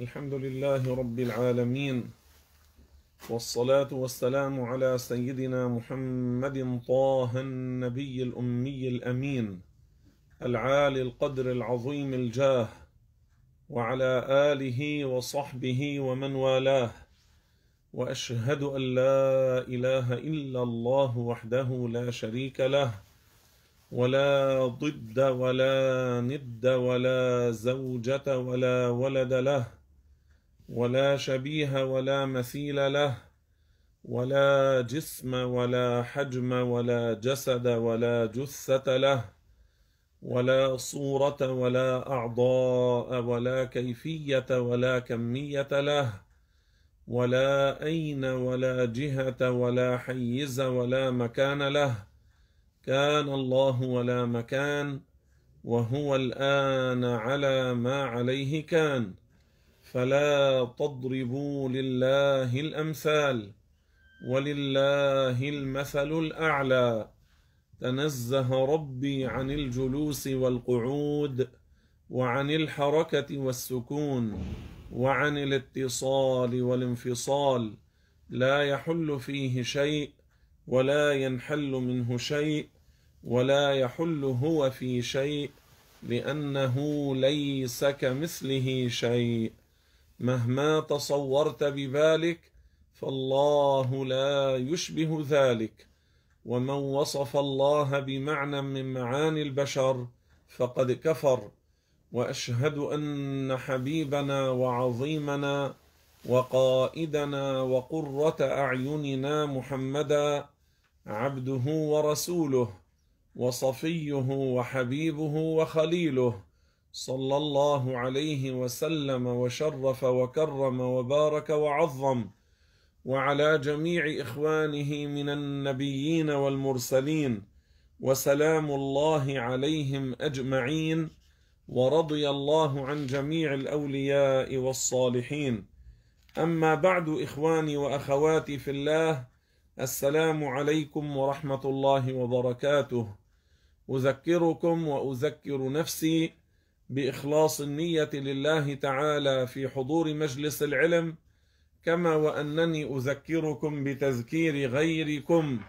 الحمد لله رب العالمين والصلاة والسلام على سيدنا محمد طه النبي الأمي الأمين العالي القدر العظيم الجاه وعلى آله وصحبه ومن والاه وأشهد أن لا إله إلا الله وحده لا شريك له ولا ضد ولا ند ولا زوجة ولا ولد له ولا شبيه ولا مثيل له ولا جسم ولا حجم ولا جسد ولا جثة له ولا صورة ولا أعضاء ولا كيفية ولا كمية له ولا أين ولا جهة ولا حيز ولا مكان له. كان الله ولا مكان وهو الآن على ما عليه كان. فلا تضربوا لله الأمثال ولله المثل الأعلى. تنزه ربي عن الجلوس والقعود وعن الحركة والسكون وعن الاتصال والانفصال. لا يحل فيه شيء ولا ينحل منه شيء ولا يحل هو في شيء لأنه ليس كمثله شيء. مهما تصورت ببالك فالله لا يشبه ذلك. ومن وصف الله بمعنى من معاني البشر فقد كفر. وأشهد أن حبيبنا وعظيمنا وقائدنا وقرة أعيننا محمدا عبده ورسوله وصفيه وحبيبه وخليله صلى الله عليه وسلم وشرف وكرم وبارك وعظم وعلى جميع إخوانه من النبيين والمرسلين وسلام الله عليهم أجمعين ورضي الله عن جميع الأولياء والصالحين. أما بعد إخواني وأخواتي في الله السلام عليكم ورحمة الله وبركاته. أذكركم وأذكر نفسي بإخلاص النية لله تعالى في حضور مجلس العلم كما وأنني أذكركم بتذكير غيركم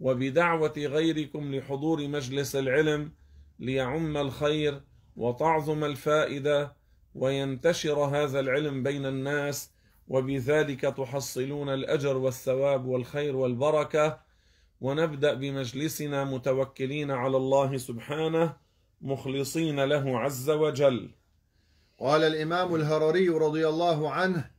وبدعوة غيركم لحضور مجلس العلم ليعم الخير وتعظم الفائدة وينتشر هذا العلم بين الناس وبذلك تحصلون الأجر والثواب والخير والبركة. ونبدأ بمجلسنا متوكلين على الله سبحانه مخلصين له عز وجل. قال الإمام الهرري رضي الله عنه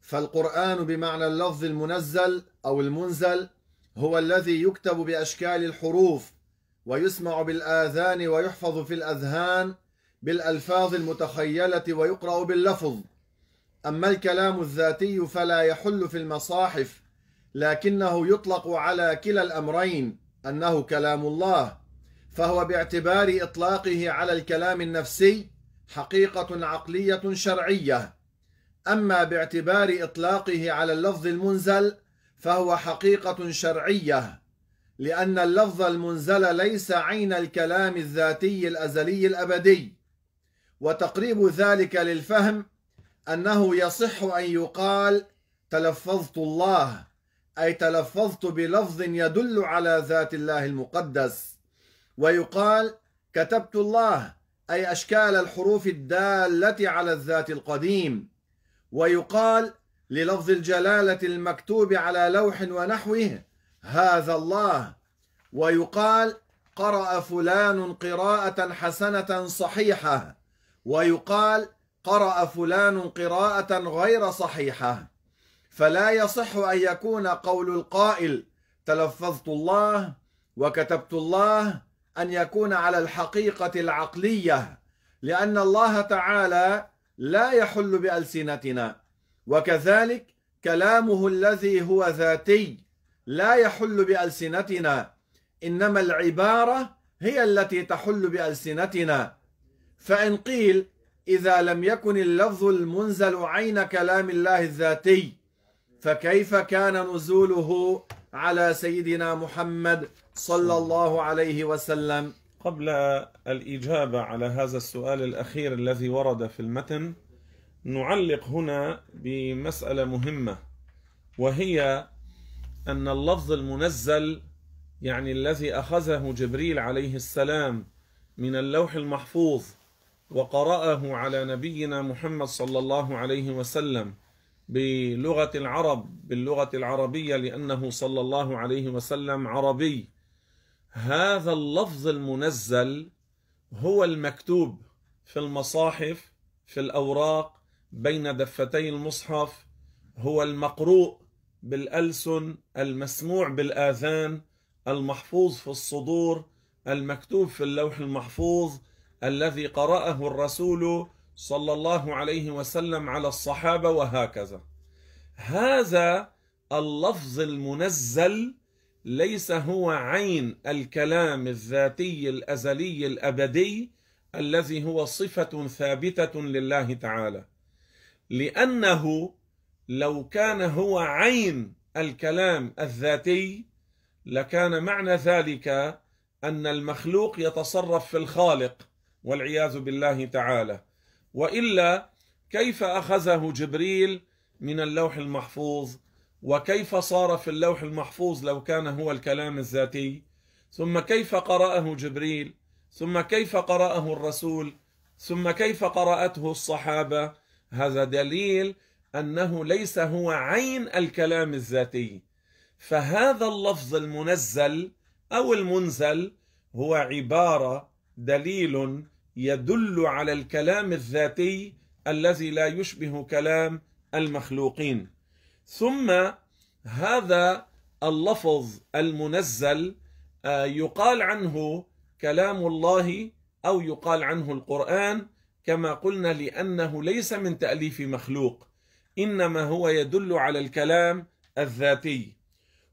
فالقرآن بمعنى اللفظ المنزل أو المنزل هو الذي يكتب بأشكال الحروف ويسمع بالآذان ويحفظ في الأذهان بالألفاظ المتخيلة ويقرأ باللفظ. أما الكلام الذاتي فلا يحل في المصاحف لكنه يطلق على كلا الأمرين أنه كلام الله. فهو باعتبار إطلاقه على الكلام النفسي حقيقة عقلية شرعية. أما باعتبار إطلاقه على اللفظ المنزل فهو حقيقة شرعية لأن اللفظ المنزل ليس عين الكلام الذاتي الأزلي الأبدي. وتقريب ذلك للفهم أنه يصح أن يقال تلفظت الله أي تلفظت بلفظ يدل على ذات الله المقدس. ويقال كتبت الله أي أشكال الحروف الدالة على الذات القديم. ويقال للفظ الجلالة المكتوب على لوح ونحوه هذا الله. ويقال قرأ فلان قراءة حسنة صحيحة. ويقال قرأ فلان قراءة غير صحيحة. فلا يصح أن يكون قول القائل تلفظت الله وكتبت الله أن يكون على الحقيقة العقلية لأن الله تعالى لا يحل بألسنتنا وكذلك كلامه الذي هو ذاتي لا يحل بألسنتنا إنما العبارة هي التي تحل بألسنتنا. فإن قيل إذا لم يكن اللفظ المنزل عين كلام الله الذاتي فكيف كان نزوله على سيدنا محمد صلى الله عليه وسلم. قبل الإجابة على هذا السؤال الأخير الذي ورد في المتن نعلق هنا بمسألة مهمة وهي أن اللفظ المنزل يعني الذي أخذه جبريل عليه السلام من اللوح المحفوظ وقرأه على نبينا محمد صلى الله عليه وسلم بلغة العرب باللغة العربية لأنه صلى الله عليه وسلم عربي. هذا اللفظ المنزل هو المكتوب في المصاحف في الأوراق بين دفتي المصحف هو المقروء بالألسن المسموع بالآذان المحفوظ في الصدور المكتوب في اللوح المحفوظ الذي قرأه الرسول صلى الله عليه وسلم على الصحابة وهكذا. هذا اللفظ المنزل ليس هو عين الكلام الذاتي الأزلي الأبدي الذي هو صفة ثابتة لله تعالى. لأنه لو كان هو عين الكلام الذاتي لكان معنى ذلك أن المخلوق يتصرف في الخالق والعياذ بالله تعالى. وإلا كيف أخذه جبريل من اللوح المحفوظ؟ وكيف صار في اللوح المحفوظ لو كان هو الكلام الذاتي؟ ثم كيف قرأه جبريل؟ ثم كيف قرأه الرسول؟ ثم كيف قرأته الصحابة؟ هذا دليل أنه ليس هو عين الكلام الذاتي. فهذا اللفظ المنزل أو المنزل هو عبارة دليل يدل على الكلام الذاتي الذي لا يشبه كلام المخلوقين. ثم هذا اللفظ المنزل آه، يقال عنه كلام الله أو يقال عنه القرآن كما قلنا لأنه ليس من تأليف مخلوق إنما هو يدل على الكلام الذاتي.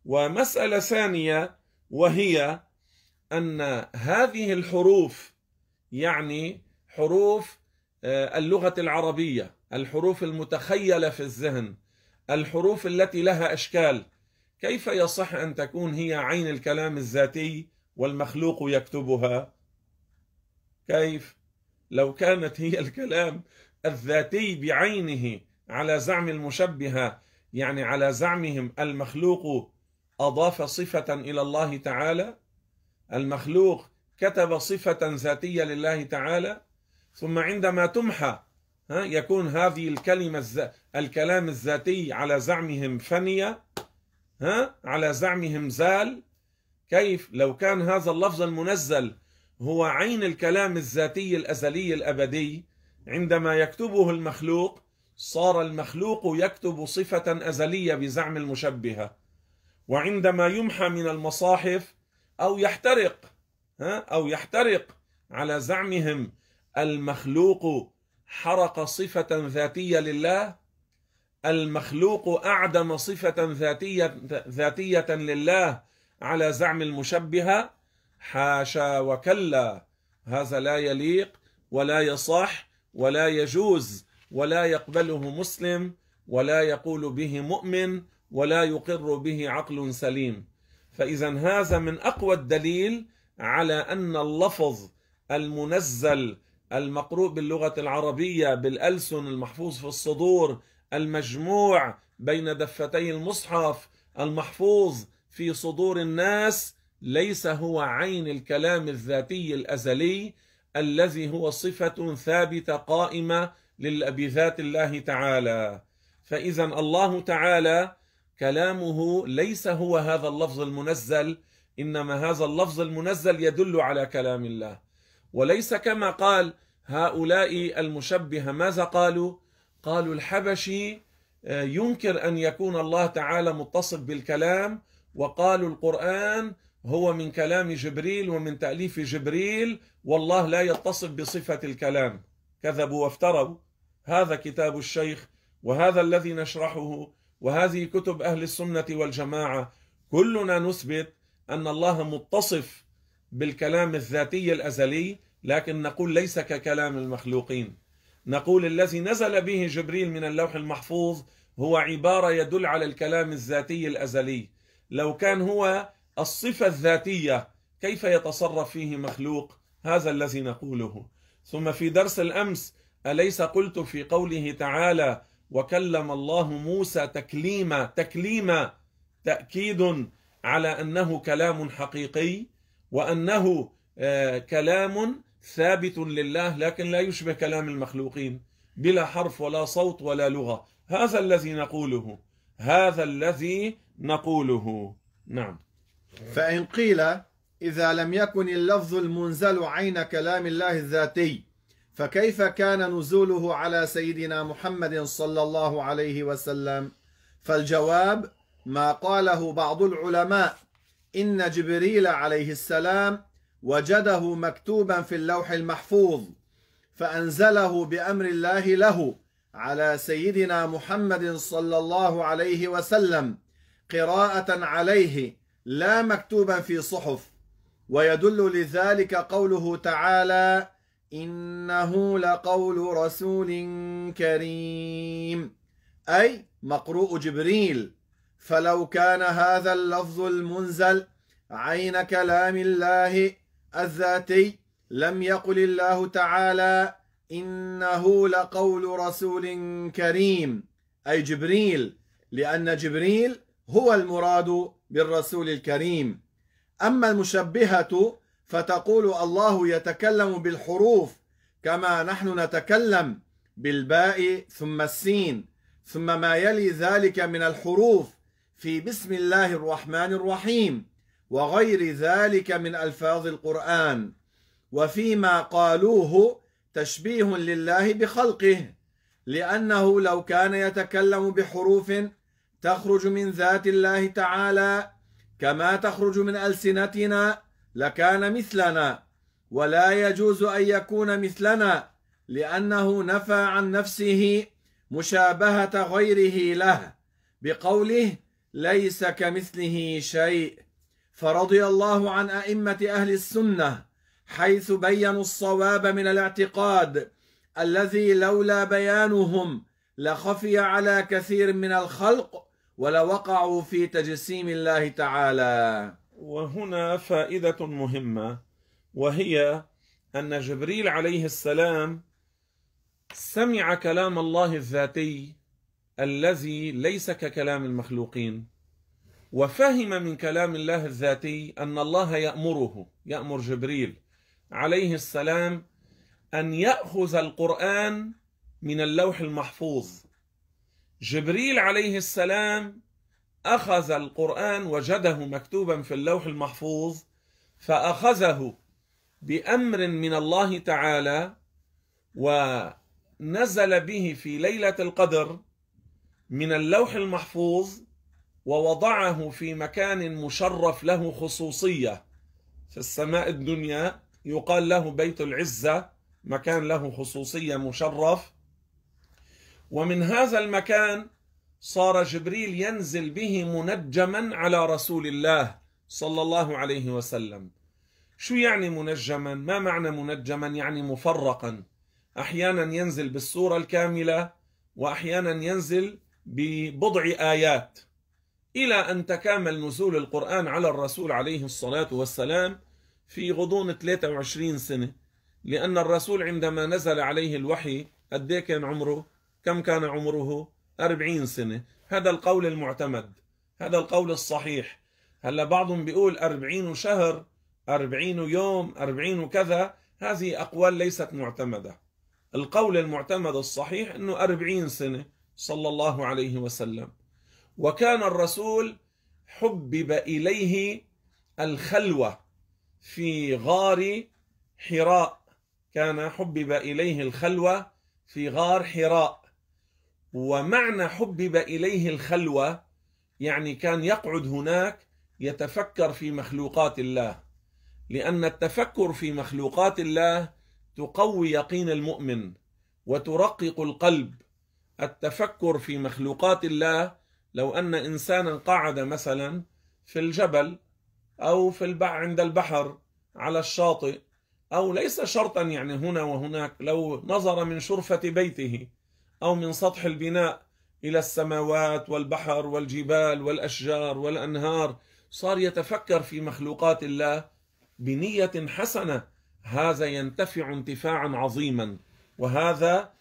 ومسألة ثانية وهي أن هذه الحروف يعني حروف آه، اللغة العربية الحروف المتخيلة في الذهن الحروف التي لها أشكال. كيف يصح أن تكون هي عين الكلام الذاتي والمخلوق يكتبها؟ كيف؟ لو كانت هي الكلام الذاتي بعينه على زعم المشبهه يعني على زعمهم المخلوق أضاف صفة إلى الله تعالى؟ المخلوق كتب صفة ذاتية لله تعالى ثم عندما تمحى يكون هذه الكلمة. الكلام الذاتي على زعمهم فنية ها على زعمهم زال كيف لو كان هذا اللفظ المنزل هو عين الكلام الذاتي الأزلي الأبدي عندما يكتبه المخلوق صار المخلوق يكتب صفة أزلية بزعم المشبهة وعندما يمحى من المصاحف أو يحترق ها أو يحترق على زعمهم المخلوق حرق صفة ذاتية لله المخلوق أعدم صفة ذاتية ذاتية لله على زعم المشبهة حاشا وكلا. هذا لا يليق ولا يصح ولا يجوز ولا يقبله مسلم ولا يقول به مؤمن ولا يقر به عقل سليم. فإذا هذا من أقوى الدليل على أن اللفظ المنزل المقروء باللغة العربية بالألسن المحفوظ في الصدور المجموع بين دفتي المصحف المحفوظ في صدور الناس ليس هو عين الكلام الذاتي الأزلي الذي هو صفة ثابتة قائمة بذات الله تعالى. فإذا الله تعالى كلامه ليس هو هذا اللفظ المنزل إنما هذا اللفظ المنزل يدل على كلام الله. وليس كما قال هؤلاء المشبهة ماذا قالوا؟ قالوا الحبشي آه، ينكر أن يكون الله تعالى متصف بالكلام وقالوا القرآن هو من كلام جبريل ومن تأليف جبريل والله لا يتصف بصفة الكلام. كذبوا وافتروا. هذا كتاب الشيخ وهذا الذي نشرحه وهذه كتب أهل السنة والجماعة. كلنا نثبت أن الله متصف بالكلام الذاتي الأزلي لكن نقول ليس ككلام المخلوقين. نقول الذي نزل به جبريل من اللوح المحفوظ هو عبارة يدل على الكلام الذاتي الأزلي. لو كان هو الصفة الذاتية كيف يتصرف فيه مخلوق؟ هذا الذي نقوله. ثم في درس الأمس أليس قلت في قوله تعالى وكلم الله موسى تكليما تكليما تأكيد على أنه كلام حقيقي. وأنه آه، كلام ثابت لله لكن لا يشبه كلام المخلوقين بلا حرف ولا صوت ولا لغة. هذا الذي نقوله. هذا الذي نقوله. نعم. فإن قيل إذا لم يكن اللفظ المنزل عين كلام الله الذاتي فكيف كان نزوله على سيدنا محمد صلى الله عليه وسلم؟ فالجواب ما قاله بعض العلماء إن جبريل عليه السلام وجده مكتوبا في اللوح المحفوظ فأنزله بأمر الله له على سيدنا محمد صلى الله عليه وسلم قراءة عليه لا مكتوبا في صحف. ويدل لذلك قوله تعالى إنه لقول رسول كريم. أي مقروء جبريل. فلو كان هذا اللفظ المنزل عين كلام الله الذاتي لم يقل الله تعالى إنه لقول رسول كريم أي جبريل لأن جبريل هو المراد بالرسول الكريم. أما المشبهة فتقول الله يتكلم بالحروف كما نحن نتكلم بالباء ثم السين ثم ما يلي ذلك من الحروف في بسم الله الرحمن الرحيم وغير ذلك من ألفاظ القرآن وفيما قالوه تشبيه لله بخلقه لأنه لو كان يتكلم بحروف تخرج من ذات الله تعالى كما تخرج من ألسنتنا لكان مثلنا ولا يجوز أن يكون مثلنا لأنه نفى عن نفسه مشابهة غيره له بقوله ليس كمثله شيء. فرضي الله عن أئمة أهل السنة حيث بينوا الصواب من الاعتقاد الذي لولا بيانهم لخفي على كثير من الخلق ولوقعوا في تجسيم الله تعالى. وهنا فائدة مهمة وهي أن جبريل عليه السلام سمع كلام الله الذاتي الذي ليس ككلام المخلوقين. وفهم من كلام الله الذاتي أن الله يأمره يأمر جبريل عليه السلام أن يأخذ القرآن من اللوح المحفوظ. جبريل عليه السلام أخذ القرآن وجده مكتوبا في اللوح المحفوظ فأخذه بأمر من الله تعالى ونزل به في ليلة القدر من اللوح المحفوظ ووضعه في مكان مشرف له خصوصية في السماء الدنيا. يقال له بيت العزة مكان له خصوصية مشرف. ومن هذا المكان صار جبريل ينزل به منجما على رسول الله صلى الله عليه وسلم. شو يعني منجما؟ ما معنى منجما؟ يعني مفرقا. أحيانا ينزل بالسوره الكاملة وأحيانا ينزل ببضع آيات إلى أن تكامل نزول القرآن على الرسول عليه الصلاة والسلام في غضون 23 سنة لأن الرسول عندما نزل عليه الوحي قد كان عمره كم كان عمره؟ أربعين سنة. هذا القول المعتمد هذا القول الصحيح. هلا بعضهم بيقول أربعين شهر أربعين يوم أربعين كذا هذه أقوال ليست معتمدة. القول المعتمد الصحيح أنه أربعين سنة. صلى الله عليه وسلم. وكان الرسول حبب إليه الخلوة في غار حراء. كان حبب إليه الخلوة في غار حراء. ومعنى حبب إليه الخلوة يعني كان يقعد هناك يتفكر في مخلوقات الله. لأن التفكر في مخلوقات الله تقوي يقين المؤمن وترقق القلب. التفكر في مخلوقات الله لو أن إنسانا قعد مثلا في الجبل أو في البحر عند البحر على الشاطئ أو ليس شرطا يعني هنا وهناك لو نظر من شرفة بيته أو من سطح البناء إلى السماوات والبحر والجبال والأشجار والأنهار صار يتفكر في مخلوقات الله بنية حسنة هذا ينتفع انتفاعا عظيما. وهذا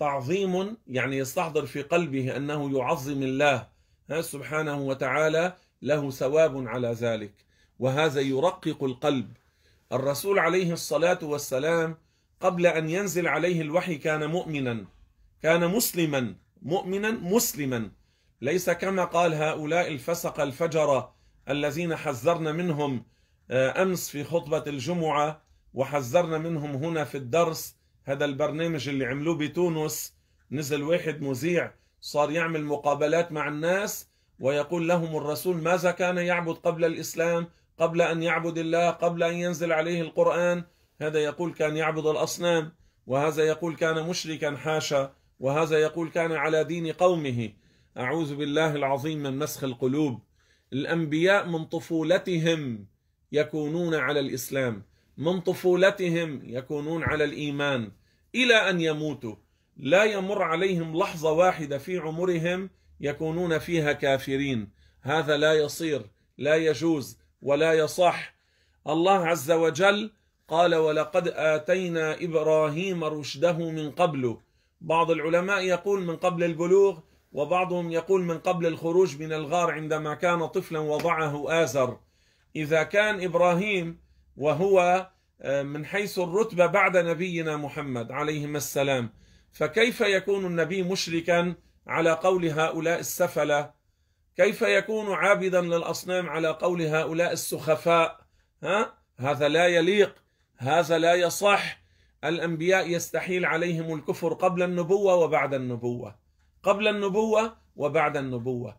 تعظيم يعني يستحضر في قلبه أنه يعظم الله سبحانه وتعالى له ثواب على ذلك. وهذا يرقق القلب. الرسول عليه الصلاة والسلام قبل أن ينزل عليه الوحي كان مؤمنا كان مسلما مؤمنا مسلما. ليس كما قال هؤلاء الفسق الفجره الذين حذرنا منهم آه، أمس في خطبة الجمعة وحذرنا منهم هنا في الدرس هذا البرنامج اللي عملوه بتونس. نزل واحد مذيع صار يعمل مقابلات مع الناس ويقول لهم الرسول ماذا كان يعبد قبل الإسلام؟ قبل أن يعبد الله؟ قبل أن ينزل عليه القرآن؟ هذا يقول كان يعبد الأصنام وهذا يقول كان مشركا حاشا وهذا يقول كان على دين قومه. أعوذ بالله العظيم من مسخ القلوب. الأنبياء من طفولتهم يكونون على الإسلام. من طفولتهم يكونون على الإيمان إلى أن يموتوا. لا يمر عليهم لحظة واحدة في عمرهم يكونون فيها كافرين. هذا لا يصير لا يجوز ولا يصح. الله عز وجل قال ولقد آتينا إبراهيم رشده من قبل. بعض العلماء يقول من قبل البلوغ وبعضهم يقول من قبل الخروج من الغار عندما كان طفلا وضعه آزر. إذا كان إبراهيم وهو من حيث الرتبة بعد نبينا محمد عليهما السلام. فكيف يكون النبي مشركا على قول هؤلاء السفلة؟ كيف يكون عابدا للأصنام على قول هؤلاء السخفاء؟ ها؟ هذا لا يليق هذا لا يصح. الأنبياء يستحيل عليهم الكفر قبل النبوة وبعد النبوة. قبل النبوة وبعد النبوة.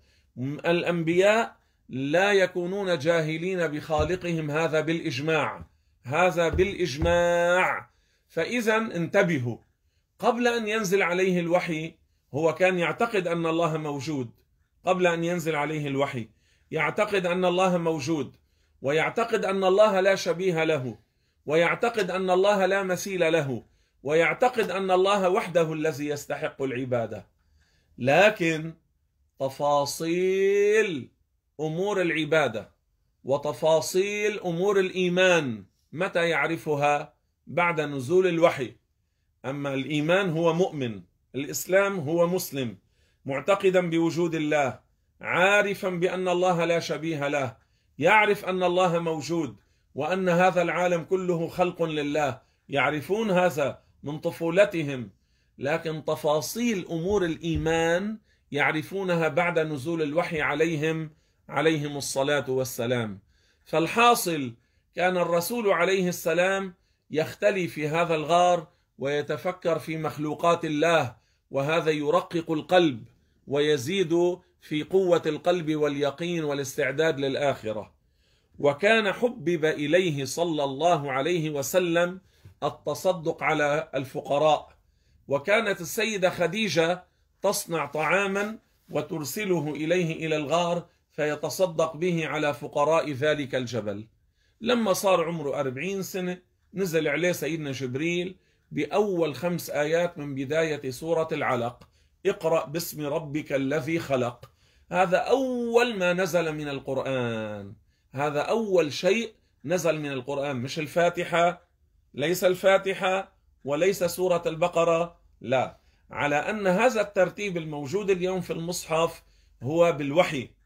الأنبياء لا يكونون جاهلين بخالقهم هذا بالإجماع. هذا بالإجماع. فإذا انتبهوا. قبل أن ينزل عليه الوحي هو كان يعتقد أن الله موجود. قبل أن ينزل عليه الوحي. يعتقد أن الله موجود. ويعتقد أن الله لا شبيه له. ويعتقد أن الله لا مثيل له. ويعتقد أن الله وحده الذي يستحق العبادة. لكن تفاصيل أمور العبادة وتفاصيل أمور الإيمان متى يعرفها؟ بعد نزول الوحي. أما الإيمان هو مؤمن الإسلام هو مسلم معتقدا بوجود الله عارفا بأن الله لا شبيه له يعرف أن الله موجود وأن هذا العالم كله خلق لله. يعرفون هذا من طفولتهم لكن تفاصيل أمور الإيمان يعرفونها بعد نزول الوحي عليهم عليهم الصلاة والسلام. فالحاصل كان الرسول عليه السلام يختلي في هذا الغار ويتفكر في مخلوقات الله وهذا يرقق القلب ويزيد في قوة القلب واليقين والاستعداد للآخرة. وكان حبب إليه صلى الله عليه وسلم التصدق على الفقراء. وكانت السيدة خديجة تصنع طعاما وترسله إليه إلى الغار فيتصدق به على فقراء ذلك الجبل. لما صار عمره أربعين سنة نزل عليه سيدنا جبريل بأول خمس آيات من بداية سورة العلق. اقرأ باسم ربك الذي خلق. هذا أول ما نزل من القرآن. هذا أول شيء نزل من القرآن. مش الفاتحة ليس الفاتحة وليس سورة البقرة لا. على أن هذا الترتيب الموجود اليوم في المصحف هو بالوحي.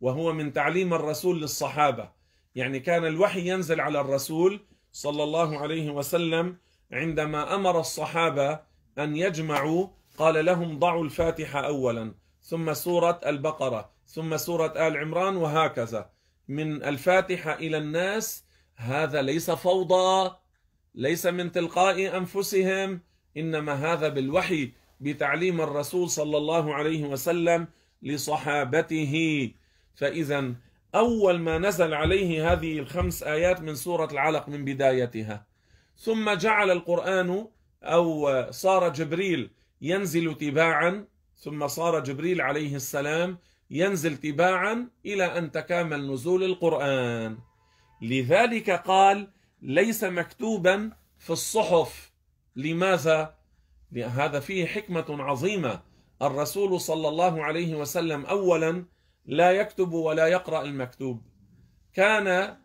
وهو من تعليم الرسول للصحابة. يعني كان الوحي ينزل على الرسول صلى الله عليه وسلم عندما أمر الصحابة أن يجمعوا قال لهم ضعوا الفاتحة أولا ثم سورة البقرة ثم سورة آل عمران وهكذا. من الفاتحة إلى الناس هذا ليس فوضى ليس من تلقاء أنفسهم إنما هذا بالوحي بتعليم الرسول صلى الله عليه وسلم لصحابته. فإذا أول ما نزل عليه هذه الخمس آيات من سورة العلق من بدايتها. ثم جعل القرآن أو صار جبريل ينزل تباعا ثم صار جبريل عليه السلام ينزل تباعا إلى أن تكامل نزول القرآن. لذلك قال ليس مكتوبا في الصحف. لماذا؟ هذا فيه حكمة عظيمة. الرسول صلى الله عليه وسلم أولا لا يكتب ولا يقرأ المكتوب. كان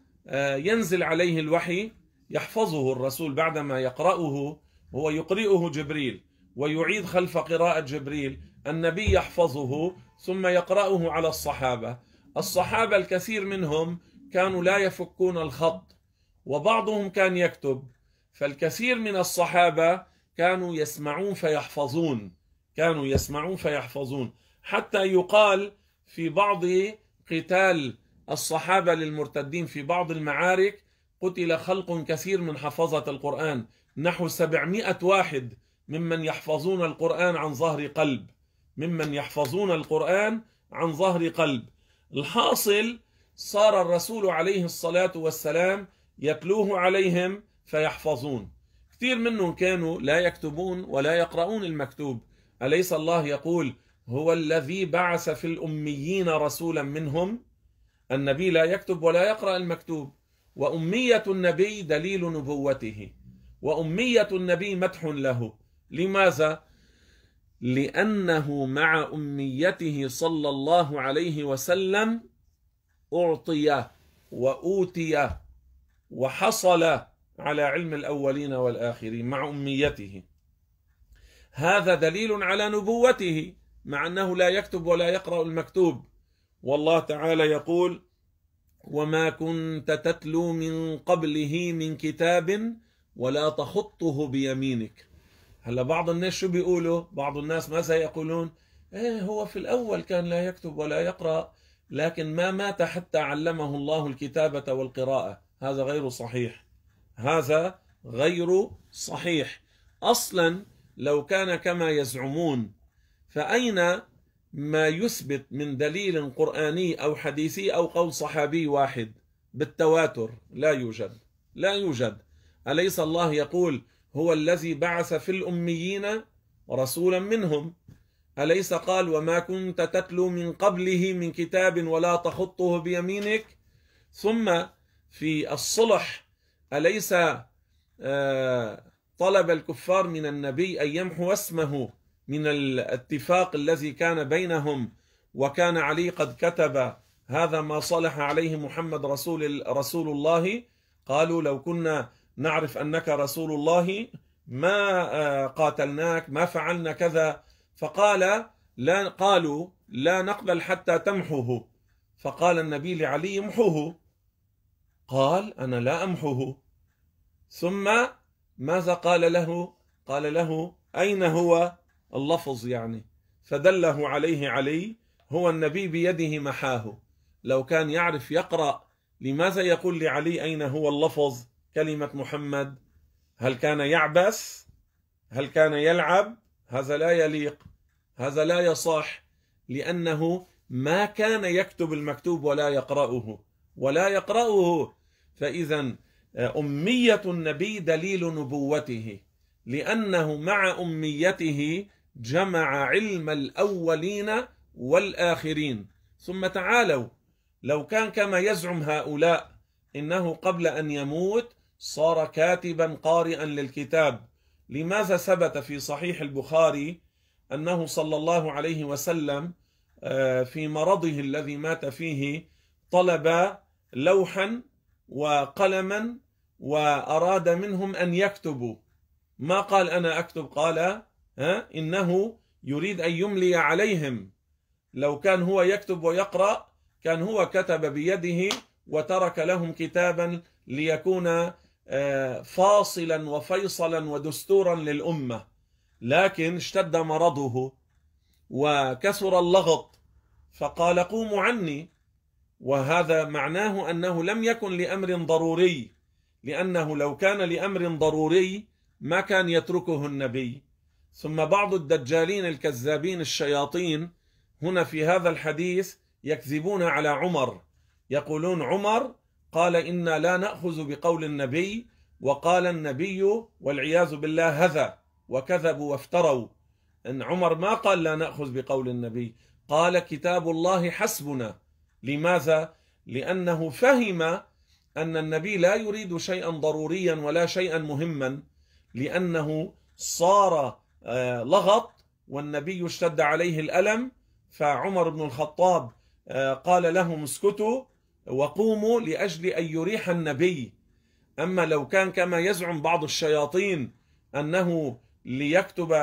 ينزل عليه الوحي يحفظه الرسول بعدما يقرأه هو يقرئه جبريل ويعيد خلف قراءة جبريل النبي يحفظه ثم يقرأه على الصحابة. الصحابة الكثير منهم كانوا لا يفكون الخط وبعضهم كان يكتب فالكثير من الصحابة كانوا يسمعون فيحفظون كانوا يسمعون فيحفظون حتى يقال في بعض قتال الصحابة للمرتدين في بعض المعارك قتل خلق كثير من حفظة القرآن. نحو سبعمائة واحد ممن يحفظون القرآن عن ظهر قلب. ممن يحفظون القرآن عن ظهر قلب. الحاصل صار الرسول عليه الصلاة والسلام يتلوه عليهم فيحفظون. كثير منهم كانوا لا يكتبون ولا يقرؤون المكتوب. أليس الله يقول هو الذي بعث في الأميين رسولا منهم. النبي لا يكتب ولا يقرأ المكتوب. وأمية النبي دليل نبوته. وأمية النبي مدح له. لماذا؟ لأنه مع أميته صلى الله عليه وسلم أعطي وأوتي وحصل على علم الأولين والآخرين مع أميته. هذا دليل على نبوته. مع أنه لا يكتب ولا يقرأ المكتوب. والله تعالى يقول وما كنت تتلو من قبله من كتاب ولا تخطه بيمينك. هلا بعض الناس شو بيقولوا؟ بعض الناس ماذا يقولون؟ إيه هو في الأول كان لا يكتب ولا يقرأ لكن ما مات حتى علمه الله الكتابة والقراءة. هذا غير صحيح. هذا غير صحيح. أصلا لو كان كما يزعمون فأين ما يثبت من دليل قرآني أو حديثي أو قول صحابي واحد؟ بالتواتر. لا يوجد. لا يوجد. أليس الله يقول هو الذي بعث في الأميين رسولا منهم؟ أليس قال وما كنت تتلو من قبله من كتاب ولا تخطه بيمينك؟ ثم في الصلح أليس آه، طلب الكفار من النبي أن يمحو اسمه؟ من الاتفاق الذي كان بينهم وكان علي قد كتب هذا ما صلح عليه محمد رسول رسول الله. قالوا لو كنا نعرف أنك رسول الله ما آه، قاتلناك ما فعلنا كذا. فقال لا قالوا لا نقبل حتى تمحوه. فقال النبي لعلي امحوه. قال أنا لا أمحوه. ثم ماذا قال له؟ قال له أين هو؟ اللفظ يعني. فدله عليه علي هو النبي بيده محاه. لو كان يعرف يقرأ لماذا يقول لعلي أين هو اللفظ؟ كلمة محمد. هل كان يعبث هل كان يلعب؟ هذا لا يليق. هذا لا يصح لأنه ما كان يكتب المكتوب ولا يقرأه. ولا يقرأه. فإذا أمية النبي دليل نبوته. لأنه مع أميته جمع علم الأولين والآخرين. ثم تعالوا لو كان كما يزعم هؤلاء إنه قبل أن يموت صار كاتبا قارئا للكتاب. لماذا ثبت في صحيح البخاري أنه صلى الله عليه وسلم آه، في مرضه الذي مات فيه طلب لوحا وقلما وأراد منهم أن يكتبوا؟ ما قال أنا أكتب؟ قال ها? إنه يريد أن يملي عليهم. لو كان هو يكتب ويقرأ كان هو كتب بيده وترك لهم كتابا ليكون آه، فاصلا وفيصلا ودستورا للأمة. لكن اشتد مرضه وكثر اللغط. فقال قوموا عني. وهذا معناه أنه لم يكن لأمر ضروري لأنه لو كان لأمر ضروري ما كان يتركه النبي. ثم بعض الدجالين الكذابين الشياطين هنا في هذا الحديث يكذبون على عمر. يقولون عمر قال إنا لا نأخذ بقول النبي وقال النبي والعياذ بالله هذا وكذبوا وافتروا. إن عمر ما قال لا نأخذ بقول النبي قال كتاب الله حسبنا. لماذا؟ لأنه فهم أن النبي لا يريد شيئا ضروريا ولا شيئا مهما لأنه صار لغط والنبي اشتد عليه الألم فعمر بن الخطاب آه، قال لهم اسكتوا وقوموا لأجل أن يريح النبي. أما لو كان كما يزعم بعض الشياطين أنه ليكتب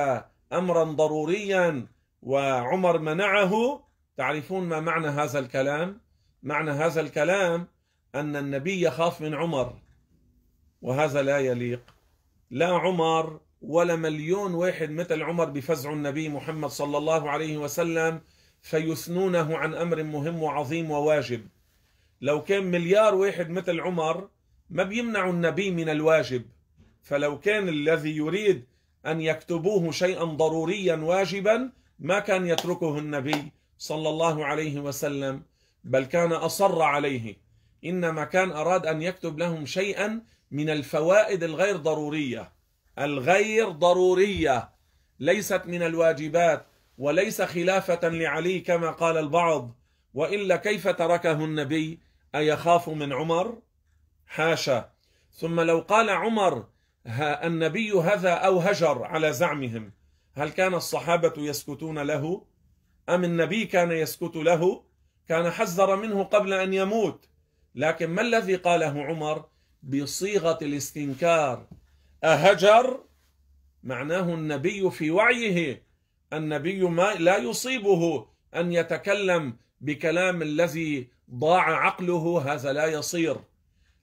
أمرا ضروريا وعمر منعه تعرفون ما معنى هذا الكلام؟ معنى هذا الكلام أن النبي يخاف من عمر وهذا لا يليق. لا عمر ولا مليون واحد مثل عمر بفزع النبي محمد صلى الله عليه وسلم فيثنونه عن أمر مهم وعظيم وواجب. لو كان مليار واحد مثل عمر ما بيمنع النبي من الواجب. فلو كان الذي يريد أن يكتبوه شيئا ضروريا واجبا ما كان يتركه النبي صلى الله عليه وسلم بل كان أصر عليه. إنما كان أراد أن يكتب لهم شيئا من الفوائد الغير ضرورية. الغير ضرورية ليست من الواجبات وليس خلافة لعلي كما قال البعض وإلا كيف تركه النبي؟ أيخاف من عمر؟ حاشا. ثم لو قال عمر النبي هذا أو هجر على زعمهم هل كان الصحابة يسكتون له؟ أم النبي كان يسكت له؟ كان حذر منه قبل أن يموت. لكن ما الذي قاله عمر؟ بصيغة الاستنكار. أهجر معناه النبي في وعيه النبي ما لا يصيبه أن يتكلم بكلام الذي ضاع عقله هذا لا يصير.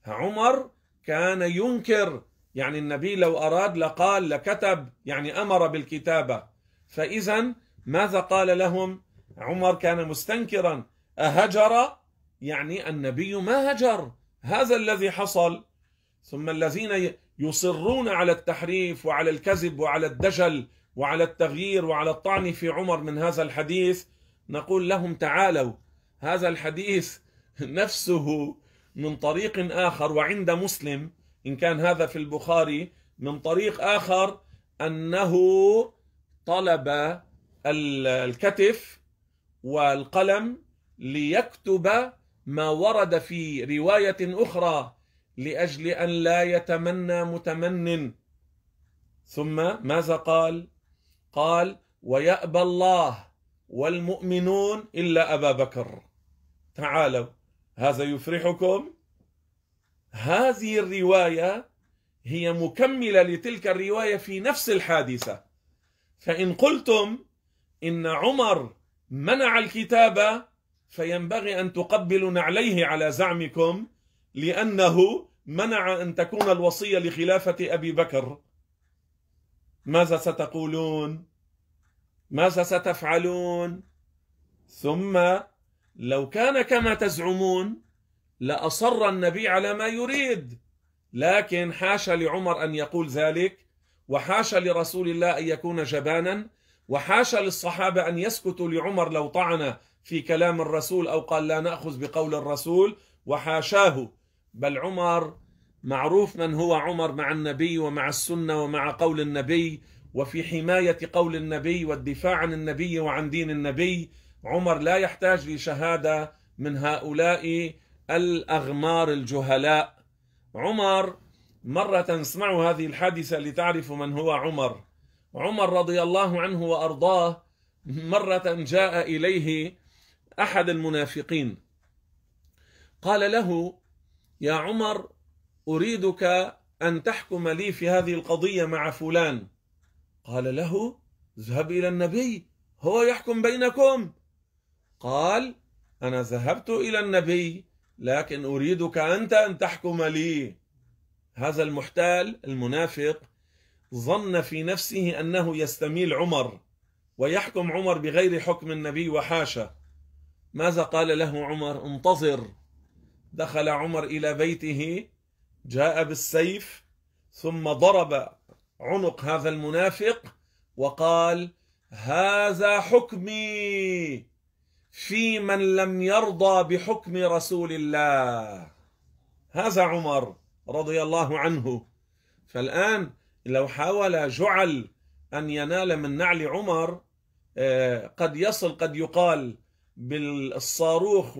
عمر كان ينكر يعني النبي لو أراد لقال لكتب يعني أمر بالكتابة. فإذا ماذا قال لهم؟ عمر كان مستنكرا. أهجر يعني النبي ما هجر. هذا الذي حصل. ثم الذين يصرون على التحريف وعلى الكذب وعلى الدجل وعلى التغيير وعلى الطعن في عمر من هذا الحديث. نقول لهم تعالوا هذا الحديث نفسه من طريق آخر وعند مسلم إن كان هذا في البخاري من طريق آخر أنه طلب الكتف والقلم ليكتب ما ورد في رواية أخرى لأجل أن لا يتمنى متمن. ثم ماذا قال؟ قال ويأبى الله والمؤمنون إلا أبا بكر. تعالوا هذا يفرحكم؟ هذه الرواية هي مكملة لتلك الرواية في نفس الحادثة. فإن قلتم إن عمر منع الكتابة فينبغي أن تقبلوا نعليه على زعمكم. لأنه منع أن تكون الوصية لخلافة أبي بكر. ماذا ستقولون؟ ماذا ستفعلون؟ ثم لو كان كما تزعمون لأصر النبي على ما يريد. لكن حاشا لعمر أن يقول ذلك وحاشا لرسول الله أن يكون جبانا وحاشا للصحابة أن يسكتوا لعمر لو طعن في كلام الرسول أو قال لا نأخذ بقول الرسول وحاشاه بل عمر معروف من هو عمر مع النبي ومع السنة ومع قول النبي وفي حماية قول النبي والدفاع عن النبي وعن دين النبي. عمر لا يحتاج لشهادة من هؤلاء الأغمار الجهلاء. عمر مرة اسمعوا هذه الحادثة لتعرفوا من هو عمر. عمر رضي الله عنه وأرضاه مرة جاء إليه أحد المنافقين. قال له يا عمر أريدك أن تحكم لي في هذه القضية مع فلان. قال له اذهب إلى النبي هو يحكم بينكم. قال أنا ذهبت إلى النبي لكن أريدك أنت أن تحكم لي. هذا المحتال المنافق ظن في نفسه أنه يستميل عمر ويحكم عمر بغير حكم النبي وحاشا. ماذا قال له عمر؟ انتظر. دخل عمر إلى بيته جاء بالسيف ثم ضرب عنق هذا المنافق وقال هذا حكمي في من لم يرضى بحكم رسول الله. هذا عمر رضي الله عنه. فالآن لو حاول جعل أن ينال من نعل عمر آه، قد يصل قد يقال بالصاروخ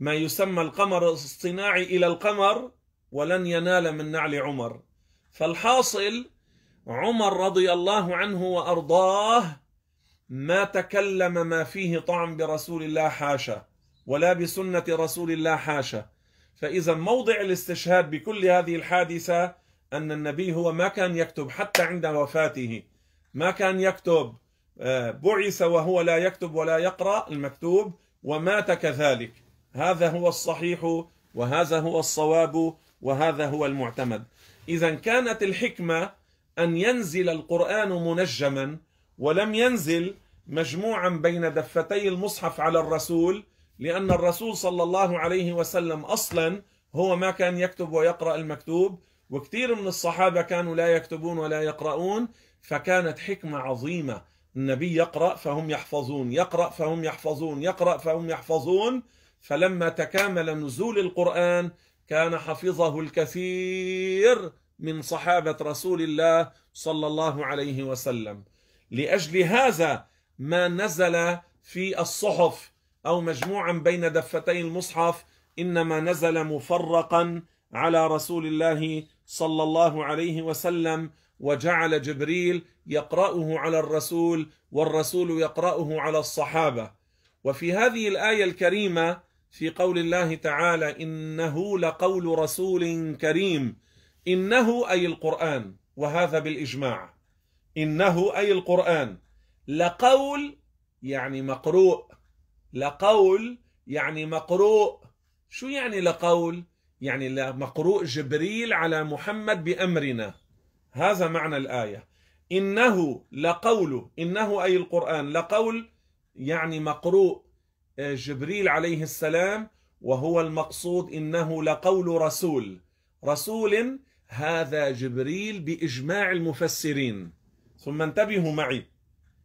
وما يسمى القمر الصناعي إلى القمر ولن ينال من نعل عمر. فالحاصل عمر رضي الله عنه وأرضاه ما تكلم ما فيه طعن برسول الله حاشا ولا بسنة رسول الله حاشا. فإذا موضع الاستشهاد بكل هذه الحادثة أن النبي هو ما كان يكتب حتى عند وفاته. ما كان يكتب آه، بعث وهو لا يكتب ولا يقرأ المكتوب ومات كذلك. هذا هو الصحيح وهذا هو الصواب وهذا هو المعتمد. إذا كانت الحكمة أن ينزل القرآن منجما ولم ينزل مجموعا بين دفتي المصحف على الرسول لأن الرسول صلى الله عليه وسلم أصلا هو ما كان يكتب ويقرأ المكتوب وكثير من الصحابة كانوا لا يكتبون ولا يقرؤون فكانت حكمة عظيمة. النبي يقرأ فهم يحفظون يقرأ فهم يحفظون يقرأ فهم يحفظون فلما تكامل نزول القرآن كان حفظه الكثير من صحابة رسول الله صلى الله عليه وسلم. لأجل هذا ما نزل في الصحف أو مجموعا بين دفتي المصحف إنما نزل مفرقا على رسول الله صلى الله عليه وسلم وجعل جبريل يقرأه على الرسول والرسول يقرأه على الصحابة. وفي هذه الآية الكريمة في قول الله تعالى إنه لقول رسول كريم. إنه أي القرآن وهذا بالإجماع. إنه أي القرآن. لقول يعني مقروء. لقول يعني مقروء. شو يعني لقول؟ يعني مقروء جبريل على محمد بأمرنا. هذا معنى الآية. إنه لقول إنه أي القرآن. لقول يعني مقروء. جبريل عليه السلام وهو المقصود إنه لقول رسول. رسول هذا جبريل بإجماع المفسرين. ثم انتبهوا معي.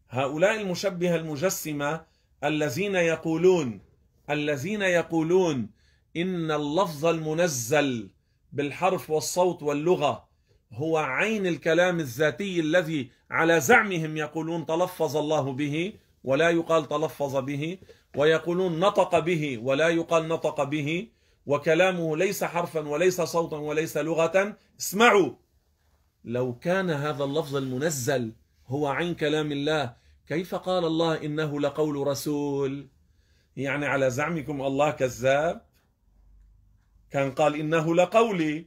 هؤلاء المشبهة المجسمة الذين يقولون الذين يقولون إن اللفظ المنزل بالحرف والصوت واللغة هو عين الكلام الذاتي الذي على زعمهم يقولون تلفظ الله به ولا يقال تلفظ به. ويقولون نطق به ولا يقال نطق به وكلامه ليس حرفا وليس صوتا وليس لغة. اسمعوا. لو كان هذا اللفظ المنزل هو عين كلام الله كيف قال الله إنه لقول رسول؟ يعني على زعمكم الله كذاب؟ كان قال إنه لقولي.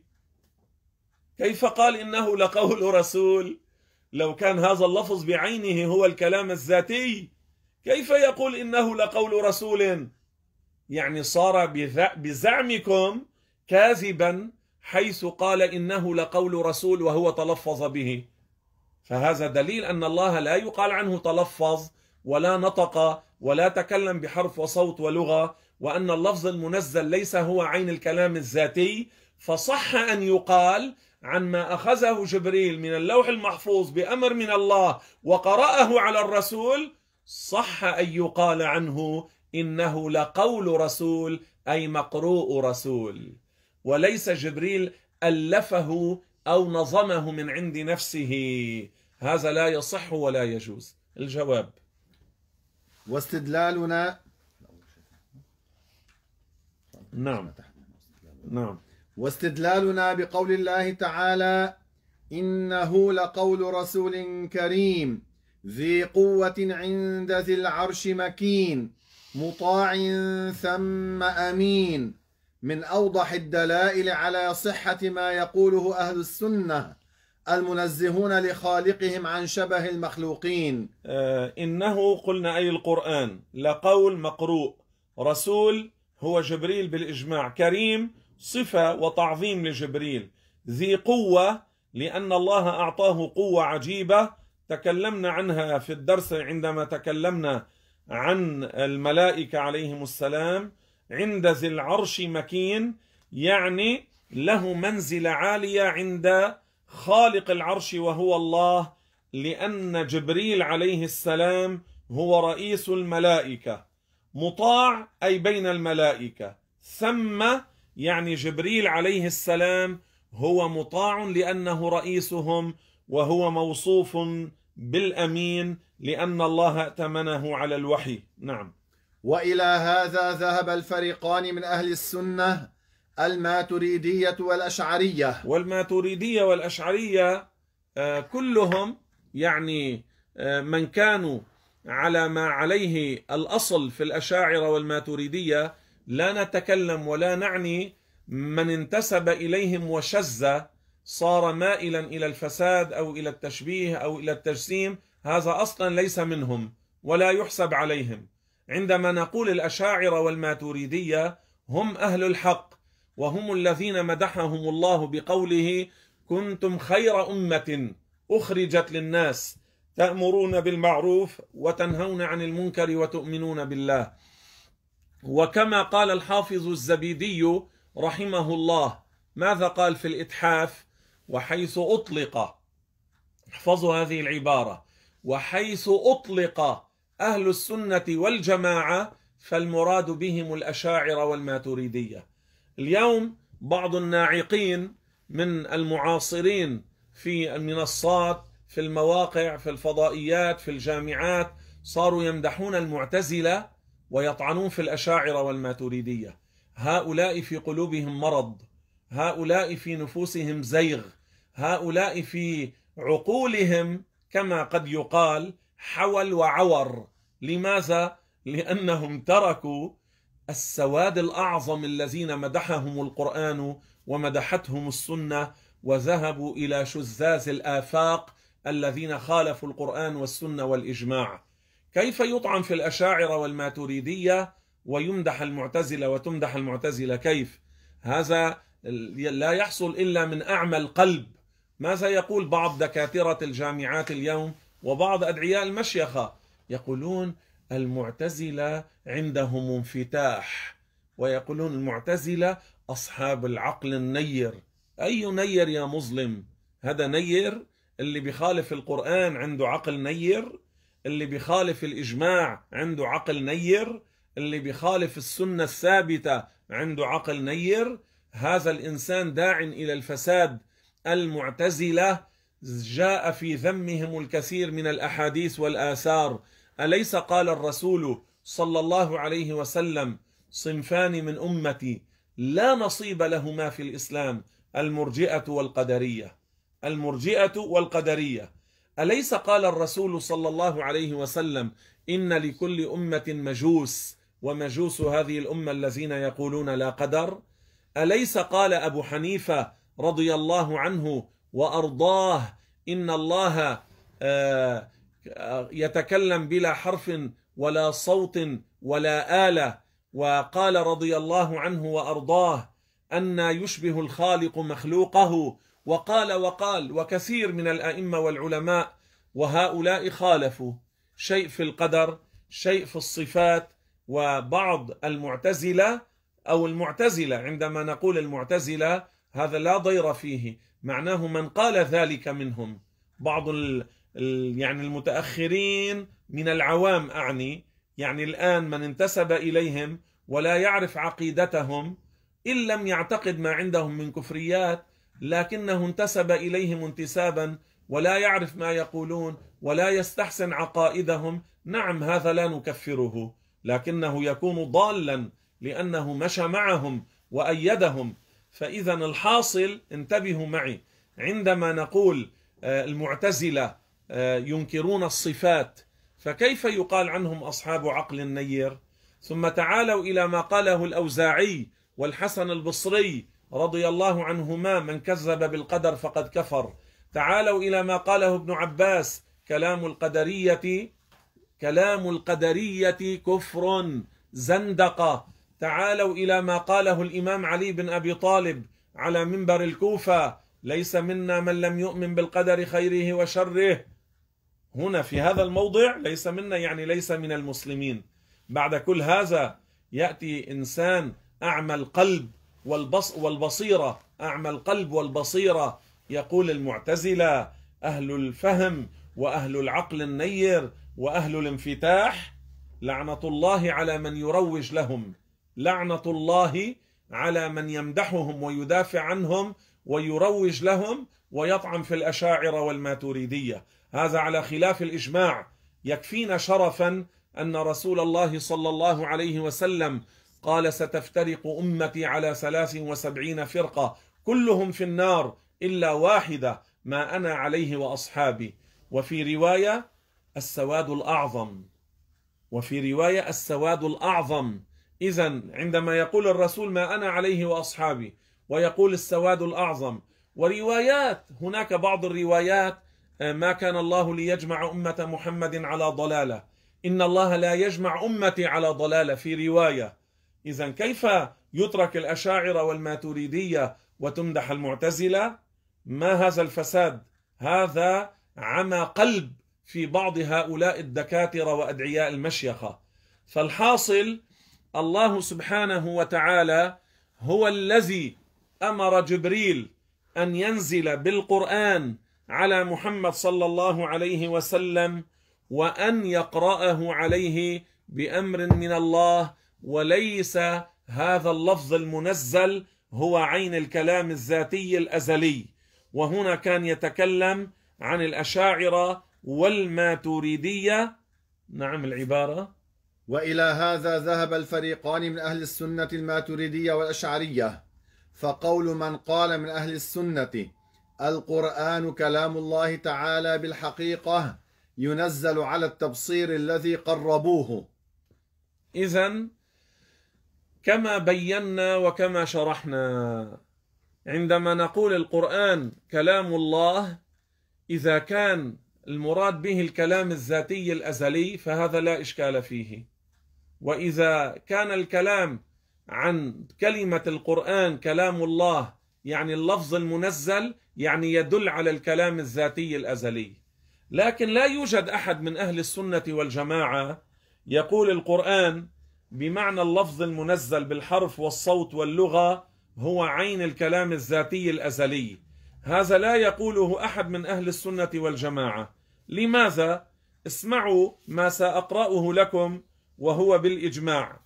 كيف قال إنه لقول رسول؟ لو كان هذا اللفظ بعينه هو الكلام الذاتي كيف يقول إنه لقول رسول؟ يعني صار بزعمكم كاذبا حيث قال إنه لقول رسول وهو تلفظ به. فهذا دليل أن الله لا يقال عنه تلفظ ولا نطق ولا تكلم بحرف وصوت ولغة وأن اللفظ المنزل ليس هو عين الكلام الذاتي. فصح أن يقال عن ما أخذه جبريل من اللوح المحفوظ بأمر من الله وقرأه على الرسول صح أن يقال عنه إنه لقول رسول أي مقروء رسول. وليس جبريل ألفه أو نظمه من عند نفسه. هذا لا يصح ولا يجوز. الجواب. واستدلالنا نعم. نعم. واستدلالنا بقول الله تعالى إنه لقول رسول كريم. ذي قوة عند ذي العرش مكين مطاع ثم أمين. من أوضح الدلائل على صحة ما يقوله أهل السنة المنزهون لخالقهم عن شبه المخلوقين. آه إنه قلنا أي القرآن لقول مقروء رسول هو جبريل بالإجماع كريم صفة وتعظيم لجبريل. ذي قوة لأن الله أعطاه قوة عجيبة تكلمنا عنها في الدرس عندما تكلمنا عن الملائكة عليهم السلام عند ذي العرش مكين يعني له منزلة عالية عند خالق العرش وهو الله لأن جبريل عليه السلام هو رئيس الملائكة. مطاع أي بين الملائكة. ثم يعني جبريل عليه السلام هو مطاع لأنه رئيسهم وهو موصوف بالأمين لأن الله ائتمنه على الوحي. نعم. وإلى هذا ذهب الفريقان من أهل السنة الماتريدية والأشعرية. والماتريدية والأشعرية آه، كلهم يعني آه، من كانوا على ما عليه الأصل في الأشاعرة والماتريدية لا نتكلم ولا نعني من انتسب إليهم وشذ صار مائلا إلى الفساد أو إلى التشبيه أو إلى التجسيم هذا أصلا ليس منهم ولا يحسب عليهم. عندما نقول الأشاعرة والماتريدية هم أهل الحق وهم الذين مدحهم الله بقوله كنتم خير أمة أخرجت للناس تأمرون بالمعروف وتنهون عن المنكر وتؤمنون بالله. وكما قال الحافظ الزبيدي رحمه الله ماذا قال في الإتحاف؟ وحيث أطلق. احفظوا هذه العبارة. وحيث أطلق أهل السنة والجماعة فالمراد بهم الأشاعرة والماتريدية. اليوم بعض الناعقين من المعاصرين في المنصات في المواقع في الفضائيات في الجامعات صاروا يمدحون المعتزلة ويطعنون في الأشاعرة والماتريدية. هؤلاء في قلوبهم مرض. هؤلاء في نفوسهم زيغ. هؤلاء في عقولهم كما قد يقال حول وعور. لماذا؟ لأنهم تركوا السواد الأعظم الذين مدحهم القرآن ومدحتهم السنة وذهبوا إلى شذاذ الآفاق الذين خالفوا القرآن والسنة والإجماع. كيف يطعن في الأشاعرة والماتريدية ويمدح المعتزلة وتمدح المعتزلة؟ كيف؟ هذا لا يحصل إلا من أعمى القلب. ماذا يقول بعض دكاترة الجامعات اليوم وبعض أدعياء المشيخة؟ يقولون المعتزلة عندهم انفتاح ويقولون المعتزلة أصحاب العقل النير. أي نير يا مظلم هذا نير اللي بيخالف القرآن عنده عقل نير اللي بيخالف الإجماع عنده عقل نير اللي بيخالف السنة الثابتة عنده عقل نير. هذا الإنسان داع إلى الفساد المعتزلة جاء في ذمهم الكثير من الأحاديث والآثار. أليس قال الرسول صلى الله عليه وسلم صنفان من أمتي لا نصيب لهما في الإسلام؟ المرجئة والقدرية. المرجئة والقدرية. أليس قال الرسول صلى الله عليه وسلم إن لكل أمة مجوس ومجوس هذه الأمة الذين يقولون لا قدر؟ أليس قال أبو حنيفة رضي الله عنه وأرضاه. إن الله يتكلم بلا حرف ولا صوت ولا آلة. وقال رضي الله عنه وأرضاه أن يشبه الخالق مخلوقه. وقال وقال وكثير من الأئمة والعلماء وهؤلاء خالفوا. شيء في القدر شيء في الصفات. وبعض المعتزلة أو المعتزلة عندما نقول المعتزلة هذا لا ضير فيه. معناه من قال ذلك منهم. بعض ال يعني المتأخرين من العوام أعني. يعني الآن من انتسب إليهم ولا يعرف عقيدتهم إن لم يعتقد ما عندهم من كفريات لكنه انتسب إليهم انتسابا ولا يعرف ما يقولون ولا يستحسن عقائدهم. نعم هذا لا نكفره لكنه يكون ضالا لأنه مشى معهم وأيدهم فإذا الحاصل انتبهوا معي. عندما نقول المعتزلة ينكرون الصفات فكيف يقال عنهم أصحاب عقل نير ثم تعالوا إلى ما قاله الأوزاعي والحسن البصري رضي الله عنهما من كذب بالقدر فقد كفر. تعالوا إلى ما قاله ابن عباس كلام القدرية كلام القدرية كفر زندقة. تعالوا إلى ما قاله الإمام علي بن أبي طالب على منبر الكوفة ليس منا من لم يؤمن بالقدر خيره وشره. هنا في هذا الموضع ليس منا يعني ليس من المسلمين. بعد كل هذا يأتي إنسان أعمى القلب والبص والبصيرة أعمى القلب والبصيرة. يقول المعتزلة أهل الفهم وأهل العقل النير وأهل الانفتاح لعنة الله على من يروج لهم. لعنة الله على من يمدحهم ويدافع عنهم ويروج لهم ويطعن في الأشاعرة والماتريدية. هذا على خلاف الإجماع. يكفينا شرفا أن رسول الله صلى الله عليه وسلم قال ستفترق أمتي على ثلاث وسبعين فرقة كلهم في النار إلا واحدة ما أنا عليه وأصحابي. وفي رواية السواد الأعظم. وفي رواية السواد الأعظم. اذا عندما يقول الرسول ما أنا عليه وأصحابي ويقول السواد الأعظم. وروايات هناك بعض الروايات آه، ما كان الله ليجمع أمة محمد على ضلالة. إن الله لا يجمع أمتي على ضلالة في رواية. إذا كيف يترك الأشاعرة والماتريدية وتمدح المعتزلة؟ ما هذا الفساد؟ هذا عمى قلب في بعض هؤلاء الدكاترة وأدعياء المشيخة. فالحاصل الله سبحانه وتعالى هو الذي أمر جبريل أن ينزل بالقرآن على محمد صلى الله عليه وسلم وأن يقرأه عليه بأمر من الله وليس هذا اللفظ المنزل هو عين الكلام الذاتي الأزلي. وهنا كان يتكلم عن الأشاعرة والماتوريدية نعم العبارة. وإلى هذا ذهب الفريقان من أهل السنة الماتريدية والأشعرية. فقول من قال من أهل السنة القرآن كلام الله تعالى بالحقيقة ينزل على التبصير الذي قربوه. إذا كما بينا وكما شرحنا عندما نقول القرآن كلام الله إذا كان المراد به الكلام الذاتي الأزلي فهذا لا إشكال فيه. وإذا كان الكلام عن كلمة القرآن كلام الله يعني اللفظ المنزل يعني يدل على الكلام الذاتي الأزلي. لكن لا يوجد أحد من أهل السنة والجماعة يقول القرآن بمعنى اللفظ المنزل بالحرف والصوت واللغة هو عين الكلام الذاتي الأزلي. هذا لا يقوله أحد من أهل السنة والجماعة. لماذا؟ اسمعوا ما سأقرأه لكم وهو بالإجماع.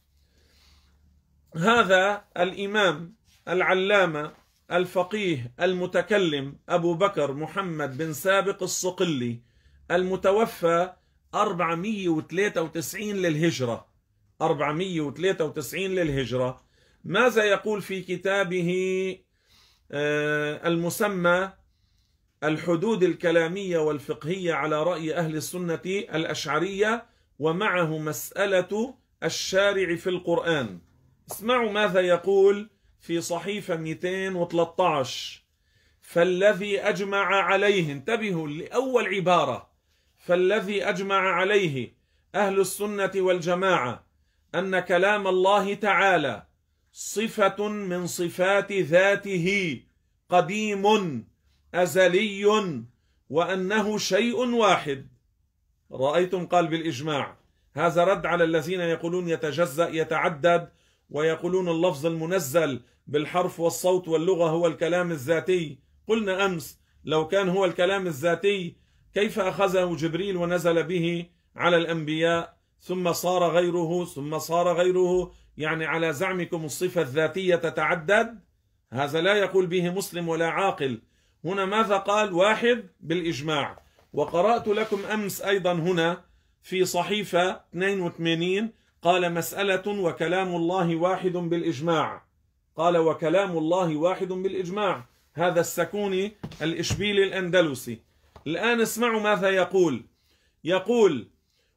هذا الإمام العلامة الفقيه المتكلم أبو بكر محمد بن سابق الصقلي المتوفى 493 للهجرة. 493 للهجرة. ماذا يقول في كتابه آه، المسمى الحدود الكلامية والفقهية على رأي أهل السنة الأشعرية؟ ومعه مسألة الشارع في القرآن. اسمعوا ماذا يقول في صحيفة 213 فالذي أجمع عليه انتبهوا لأول عبارة. فالذي أجمع عليه أهل السنة والجماعة أن كلام الله تعالى صفة من صفات ذاته قديم أزلي وأنه شيء واحد. رأيتم قال بالإجماع. هذا رد على الذين يقولون يتجزأ يتعدد ويقولون اللفظ المنزل بالحرف والصوت واللغة هو الكلام الذاتي. قلنا أمس لو كان هو الكلام الذاتي كيف أخذه جبريل ونزل به على الأنبياء؟ ثم صار غيره ثم صار غيره. يعني على زعمكم الصفة الذاتية تتعدد؟ هذا لا يقول به مسلم ولا عاقل. هنا ماذا قال؟ واحد بالإجماع. وقرأت لكم أمس أيضا هنا في صحيفة 82 قال مسألة وكلام الله واحد بالإجماع. قال وكلام الله واحد بالإجماع. هذا السكوني الإشبيلي الأندلسي. الآن اسمعوا ماذا يقول. يقول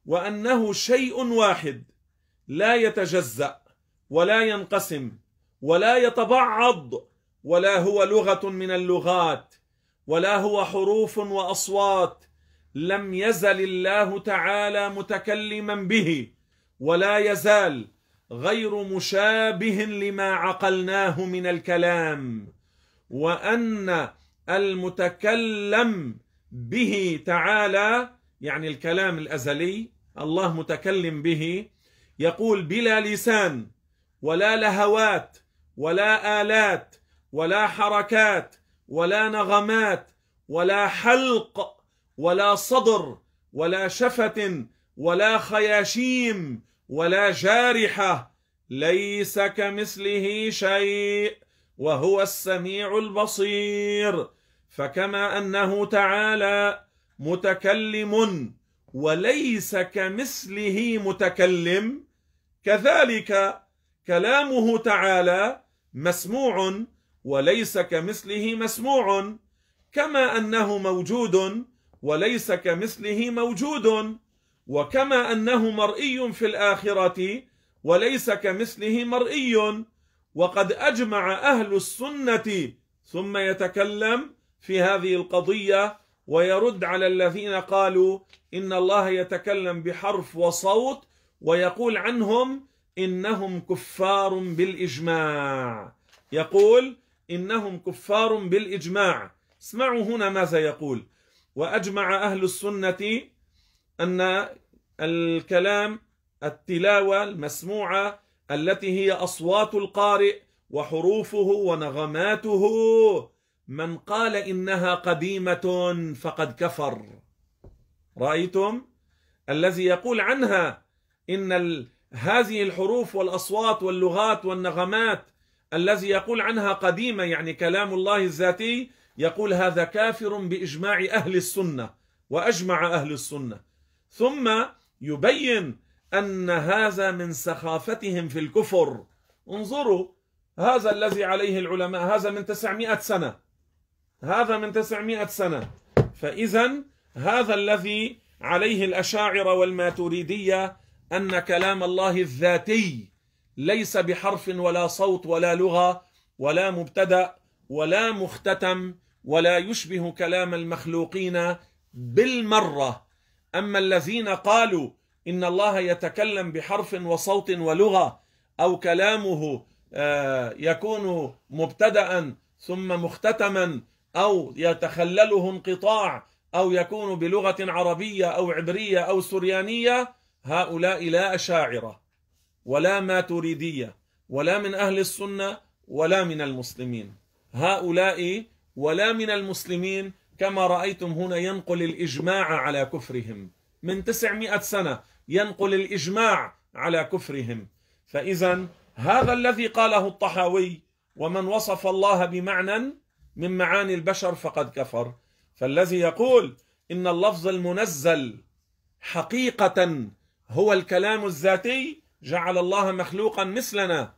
وأنه شيء واحد لا يتجزأ ولا ينقسم ولا يتبعض ولا هو لغة من اللغات ولا هو حروف وأصوات لم يزل الله تعالى متكلما به ولا يزال غير مشابه لما عقلناه من الكلام وأن المتكلم به تعالى يعني الكلام الأزلي الله متكلم به يقول بلا لسان ولا لهوات ولا آلات ولا حركات ولا نغمات ولا حلق ولا صدر ولا شفة ولا خياشيم ولا جارحة ليس كمثله شيء وهو السميع البصير. فكما أنه تعالى متكلم وليس كمثله متكلم كذلك كلامه تعالى مسموع وليس كمثله مسموع كما أنه موجود وليس كمثله موجود وكما أنه مرئي في الآخرة وليس كمثله مرئي وقد أجمع أهل السنة ثم يتكلم في هذه القضية ويرد على الذين قالوا إن الله يتكلم بحرف وصوت ويقول عنهم إنهم كفار بالإجماع. يقول إنهم كفار بالإجماع. اسمعوا هنا ماذا يقول. وأجمع أهل السنة أن الكلام التلاوة المسموعة التي هي أصوات القارئ وحروفه ونغماته. من قال إنها قديمة فقد كفر. رأيتم؟ الذي يقول عنها ال... هذه الحروف والأصوات واللغات والنغمات الذي يقول عنها قديمة يعني كلام الله الذاتي يقول هذا كافر بإجماع أهل السنة وأجمع أهل السنة. ثم يبين أن هذا من سخافتهم في الكفر. انظروا هذا الذي عليه العلماء هذا من 900 سنة. هذا من 900 سنة. فاذا هذا الذي عليه الأشاعرة والماتريدية أن كلام الله الذاتي ليس بحرف ولا صوت ولا لغة ولا مبتدأ ولا مختتم ولا يشبه كلام المخلوقين بالمرة. أما الذين قالوا إن الله يتكلم بحرف وصوت ولغة أو كلامه يكون مبتدا ثم مختتما أو يتخلله انقطاع أو يكون بلغة عربية أو عبرية أو سريانية هؤلاء لا أشاعرة ولا ماتريدية ولا من أهل السنة ولا من المسلمين. هؤلاء ولا من المسلمين كما رأيتم هنا ينقل الإجماع على كفرهم. من 900 سنة ينقل الإجماع على كفرهم. فاذا هذا الذي قاله الطحاوي ومن وصف الله بمعنى من معاني البشر فقد كفر. فالذي يقول إن اللفظ المنزل حقيقة هو الكلام الذاتي جعل الله مخلوقا مثلنا.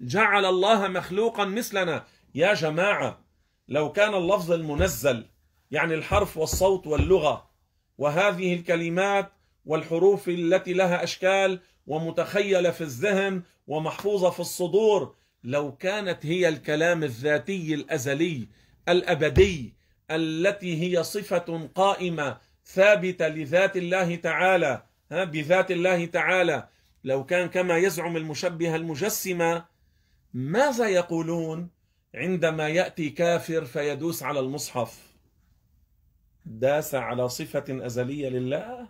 جعل الله مخلوقا مثلنا. يا جماعة لو كان اللفظ المنزل يعني الحرف والصوت واللغة وهذه الكلمات والحروف التي لها أشكال ومتخيلة في الذهن ومحفوظة في الصدور لو كانت هي الكلام الذاتي الأزلي الأبدي التي هي صفة قائمة ثابتة لذات الله تعالى ها بذات الله تعالى لو كان كما يزعم المشبهه المجسمة ماذا يقولون؟ عندما يأتي كافر فيدوس على المصحف. داس على صفة أزلية لله؟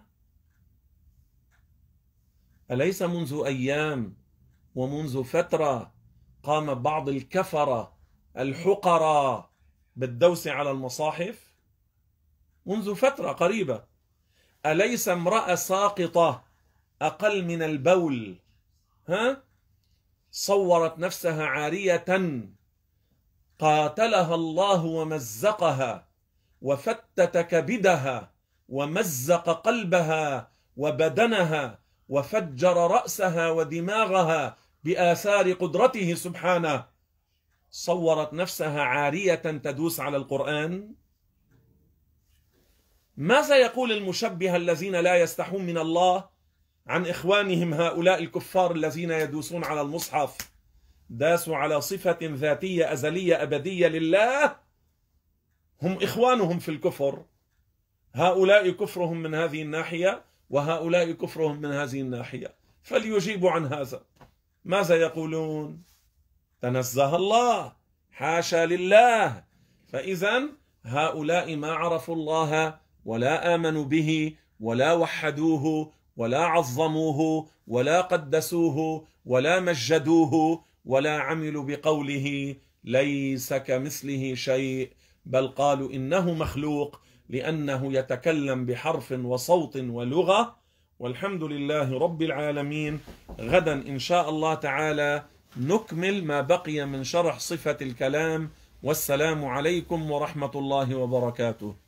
أليس منذ أيام ومنذ فترة قام بعض الكفره الحقره بالدوس على المصاحف؟ منذ فترة قريبة. أليس امرأة ساقطة أقل من البول؟ ها؟ صورت نفسها عارية قاتلها الله ومزقها وفتت كبدها ومزق قلبها وبدنها وفجر رأسها ودماغها بآثار قدرته سبحانه. صورت نفسها عارية تدوس على القرآن. ماذا يقول المشبهه الذين لا يستحون من الله عن إخوانهم هؤلاء الكفار الذين يدوسون على المصحف؟ داسوا على صفة ذاتية أزلية أبدية لله. هم إخوانهم في الكفر. هؤلاء كفرهم من هذه الناحية وهؤلاء كفرهم من هذه الناحية. فليجيبوا عن هذا. ماذا يقولون؟ تنزه الله. حاشا لله. فاذا هؤلاء ما عرفوا الله ولا آمنوا به ولا وحدوه ولا عظموه ولا قدسوه ولا مجدوه ولا عملوا بقوله ليس كمثله شيء بل قالوا إنه مخلوق لأنه يتكلم بحرف وصوت ولغة. والحمد لله رب العالمين. غدا إن شاء الله تعالى نكمل ما بقي من شرح صفة الكلام. والسلام عليكم ورحمة الله وبركاته.